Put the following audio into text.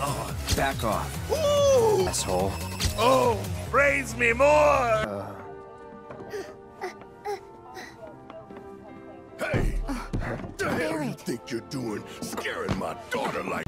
Oh, Back off, Ooh! asshole. Oh, praise me more! Uh. Hey! Uh, the hell you think you're doing scaring my daughter like...